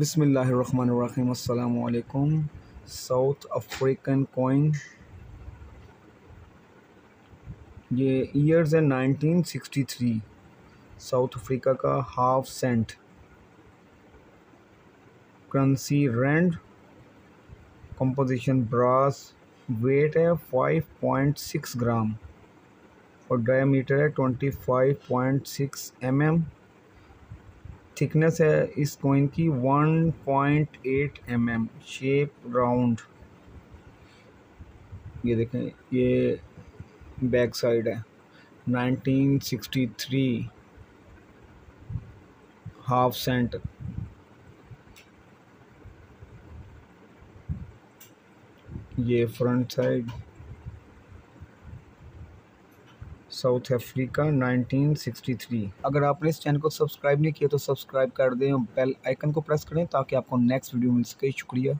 بسم اللہ الرحمن الرحیم السلام علیکم ساؤتھ افریقن کوئن یہ ایئرز ہے nineteen sixty three South Africa کا half cent currency rand composition brass weight ہے فائیو پوائنٹ سکس گرام اور ڈایا میٹر ہے twenty five point six M M thickness ہے اس کوئن کی one point eight M M shape round یہ دیکھیں یہ بیک سائڈ ہے nineteen sixty three half cent یہ front side South Africa nineteen sixty three اگر آپ نے اس چینل کو سبسکرائب نہیں کیا تو سبسکرائب کر دیں اور بیل آئکن کو پریس کریں تاکہ آپ کو نیکسٹ ویڈیو مل سکے شکریہ